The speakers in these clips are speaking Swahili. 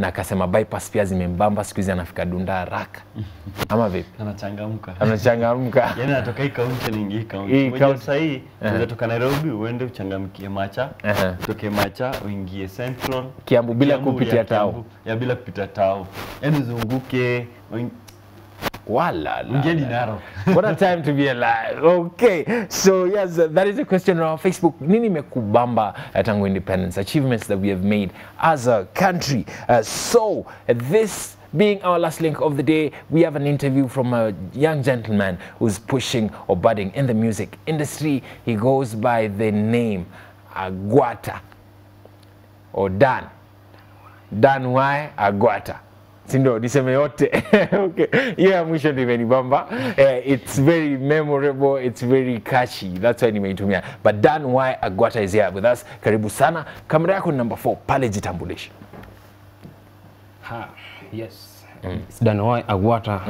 na akasema bypass pia zimembamba siku hizi anafika dunda haraka. Ama vipi? Anachangamka. Anachangamka. Yani anatoka hii kaunti nyingi hii kaunti hii kaunti. sasa hii unaweza toka Nairobi uende uchangamkie Macha. Aha. utoke Macha uingie Central. Kiambu bila Kiambu, kupitia tao. Ya bila kupitia tao. Yani uzunguke uing- wala la, uingie la. Dinaro What a time to be alive. Okay. So yes, that is a question on our Facebook. Nini imekubamba uh, tangu independence? Achievements that we have made as a country. Uh, so this being our last link of the day, we have an interview from a young gentleman who's pushing or budding in the music industry. He goes by the name Agwata or Dan. Dan Y Agwata sindo niseme yote. Okay. hiyo ya mwisho ndio imenibamba. Uh, it's very memorable it's very catchy. That's why nimeitumia. But Dan Y Agwata is here with us? Karibu sana. Kamera yako ni number 4 pale jitambulishe. Ha, yes. It's Danwai Agwata.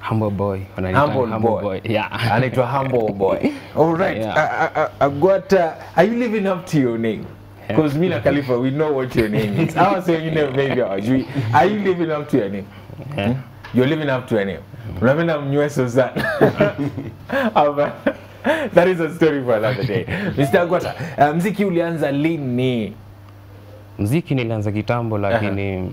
Humble boy. Humble, humble, boy, Yeah. anaitwa humble boy. All right. Yeah. Agwata are you living up to your name because me na Khalifa we know what your name is hawa sio wengine maybe hawajui are you living up to your name? Yeah. you're living up to your name. Unapenda mnyweso sana that? Is a story for another day. Mr. Agwata uh, mziki ulianza lini? Mziki nilianza kitambo lakini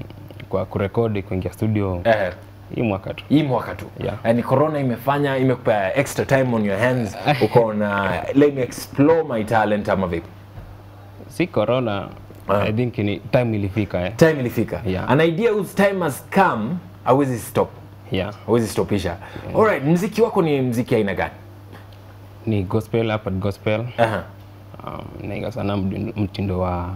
kwa kurekodi kuingia studio Eh, hii mwaka tu. hii mwaka tu. Yeah. Yani corona imefanya imekupa extra time on your hands. Uko na let me explore my talent ama vipi Si corona. uh. I think ni time ilifika eh. time ilifika Yeah. an idea whose time has come hawezi stop Yeah. hawezi stopisha yeah. alright mziki wako ni mziki aina gani Ni gospel hapa gospel. Aha. Um, naiga sana mtindo wa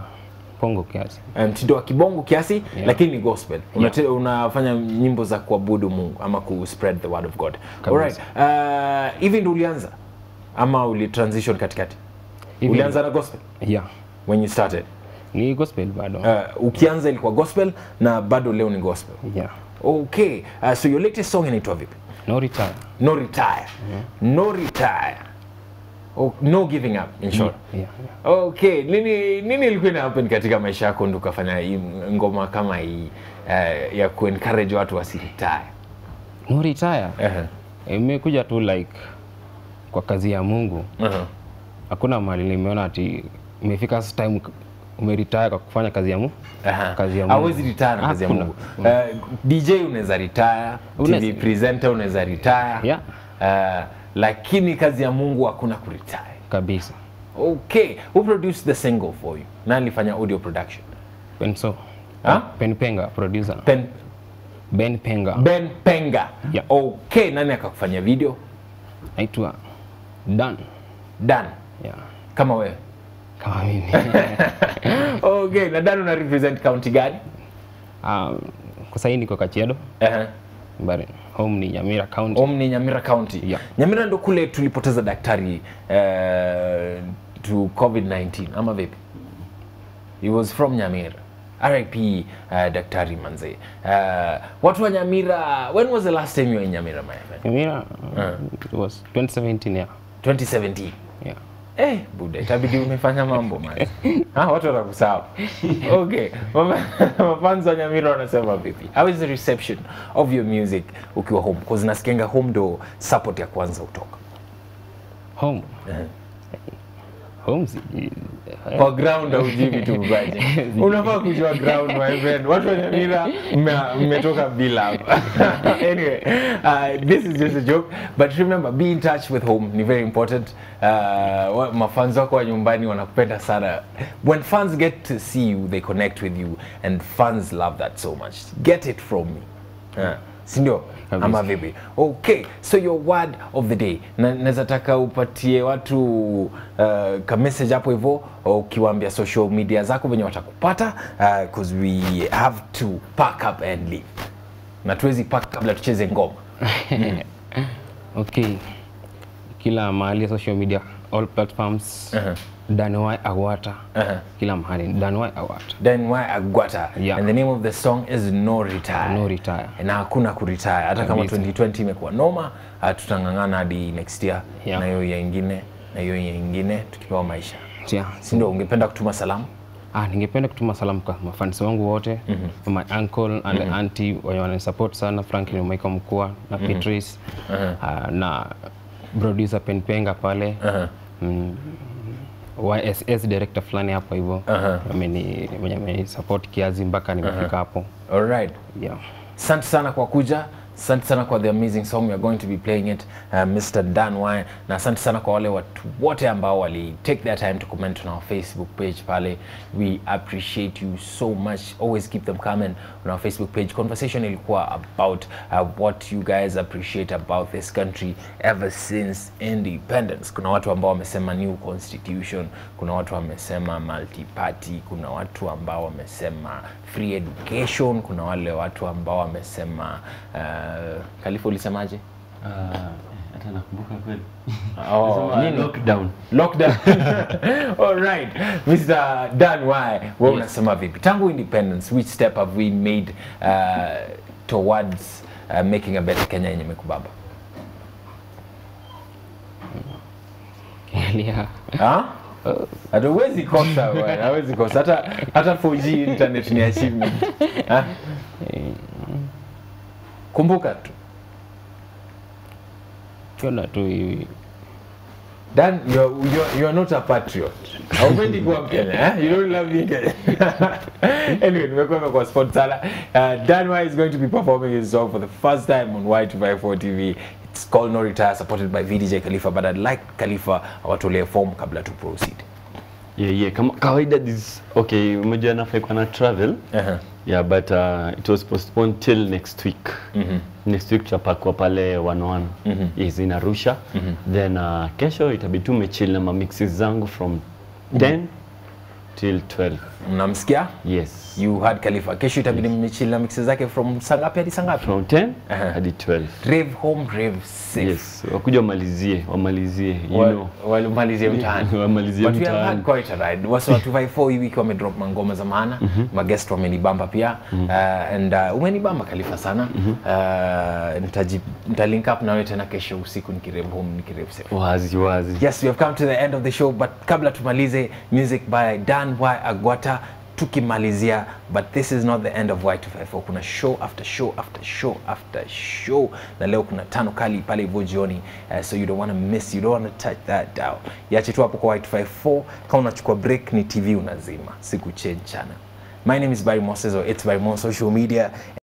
pongo kiasi. mtindo mtindo wa kibongo kiasi Yeah. lakini ni gospel Unate, unafanya nyimbo za kuabudu mungu ama ku spread the word of god Alright. Uh, hivi ndo ulianza ama uli transition katikati ulianza na gospel Yeah. When you started Ni gospel bado. uh, ukianza ilikuwa gospel na bado leo ni gospel Yeah. okay uh, so your latest song inaitwa vipi No retire. no retire Yeah. no retire oh, no giving up in short Yeah. yeah. okay nini nini ilikuwa ina happen katika maisha yako ndo ukafanya ngoma kama hii uh, ya ku encourage watu wasiretire No retire. uh-huh. Imekuja tu like kwa kazi ya Mungu. Uh-huh. hakuna mahali nimeona ati imefika sasa time umeretire kwa kufanya kazi ya Mungu. Aha. Kazi ya Mungu. Hawezi retire kazi ya. Mungu. Uh, DJ unaweza retire, Unaweza- TV presenter unaweza retire. Yeah. Uh, lakini kazi ya Mungu hakuna kuretire. Kabisa. Okay, who produced the single for you? Nani alifanya audio production? Penso. Ha? Ben Penga producer. Ben, Ben Penga. ben Penga. Yeah. Okay, nani akakufanya video? Naitwa Dan. Dan. Yeah. Kama wewe. Kama mimi. Okay, na Dan una represent county gani? um, kwa sasa niko Kachedo. Uh-huh. But home ni Nyamira County. Home ni Nyamira County. Yeah. Nyamira ndo kule tulipoteza daktari uh, to COVID-19 ama vipi? He was from Nyamira. RIP uh, daktari manze. Uh, watu wa Nyamira, when was the last time you were in Nyamira my friend? Nyamira uh, it was 2017 yeah. 2017. Yeah. Eh, buda, itabidi umefanya mambo man. ha, watu watakusahau. Okay. mafanzo wa Nyamira wanasema vipi? How is the reception of your music ukiwa home? Because nasikianga home ndo support ya kwanza utoka. Home. Home si- kwa ground haujui vitu mbaje. Unafaa kujua ground my friend. Watu wa Nyamira mmetoka bila hapa. anyway, uh, this is just a joke but remember be in touch with home ni very important. Uh, mafans wako wa nyumbani wanakupenda sana. When fans get to see you they connect with you and fans love that so much. Get it from me. Uh, si ndio? Ama vipi? Okay, so your word of the day. Na naweza taka upatie watu uh, ka message hapo hivyo ukiwaambia social media zako venye watakupata uh, cause we have to pack up and leave. Na tuwezi pack kabla tucheze ngoma. mm. Okay. Kila mahali social media, all platforms. Uh-huh. Danwai Agwata Uh-huh. Kila mahali Danwai Agwata. Danwai Agwata Yeah. and the name of the song is No Retire. No retire. Na hakuna kuretire hata kama 2020 imekuwa noma, uh, tutang'ang'ana hadi next year Yeah. na hiyo ya ingine na hiyo ya ingine tukipewa maisha. Yeah. Si ndio ungependa kutuma salamu? Ah, ningependa kutuma salamu kwa mafansi wangu wote mm-hmm. my uncle and mm-hmm. auntie wenye wananisupport sana Franklin Michael Mkua na mm -hmm. Patrice uh -huh. uh, na producer Penpenga pale uh mm, YSS director fulani hapo hivyo ameni support kiazi mpaka nimefika uh -huh. hapo Alright. yeah. Asante sana kwa kuja. Asante sana kwa the amazing song we are going to be playing it uh, Mr. Dan Wine, na asante sana kwa wale watu wote ambao wali take their time to comment on our Facebook page pale. We appreciate you so much. Always keep them coming on our Facebook page. Conversation ilikuwa about uh, what you guys appreciate about this country ever since independence. Kuna watu ambao wamesema new constitution, kuna watu wamesema multi party, kuna watu ambao wamesema free education, kuna wale watu ambao wamesema uh, Khalifa ulisemaje? Ah, hata nakumbuka kweli. Oh, nini? lockdown. Lockdown. All right. Mr. Dan Y, wewe unasema vipi? Tangu independence, which step have we made uh, towards uh, making a better Kenya yenye mikubaba? yeah. Kosa hawezi kosa hata hata 4G internet ni achievement. Kumbuka tu. Kiona tu hivi Dan, you're, you're, you're not a patriot. Haupendi kuwa Mkenya, eh? You don't love being Kenya. anyway, nimekuwa kwa sport sana. Uh, Dan Y is going to be performing his song for the first time on Y254 TV. It's called No Retire, supported by VDJ Khalifa, but I'd like Khalifa awatolee form kabla to proceed. Yeah, yeah. Kama kawaida this okay, umejua nafai kwa na travel. Uh-huh. Yeah, but uh, it was postponed till next week. Next week tutapakwa pale 101 yes, in Arusha. Then uh, kesho itabidi tumechill na zangu from 10 till 12. Mnamsikia? Yes. You heard Khalifa. Kesho itabidi yes. mmechill na mixes zake from sangapi hadi sangapi? From 10 Uh-huh. hadi 12. Rave home, rave safe. Yes. Wakuja wamalizie, wamalizie, you Wa- know. walimalizie mtaani Wamalizie But we have had mtaani. quite a ride. Wasi watu 54 hii wiki wame drop mangoma za maana Mm -hmm. magest wamenibamba pia Mm -hmm. uh, and uh, umenibamba Khalifa sana Mm -hmm. uh, nitaji nitalink up na wewe tena kesho usiku nikirave home nikirave safe Wazi wazi. Yes, we have come to the end of the show, but kabla tumalize music by Dan Y Agwata tukimalizia, but this is not the end of Y254. Kuna show after show after show after show, na leo kuna tano kali pale hivyo jioni, uh, so you don't want to miss, you don't want to touch that down. Yache tu hapo kwa Y254. Kama unachukua break ni TV unazima, siku chenchana. My name is Barry Moses or it's Barry Moses social media.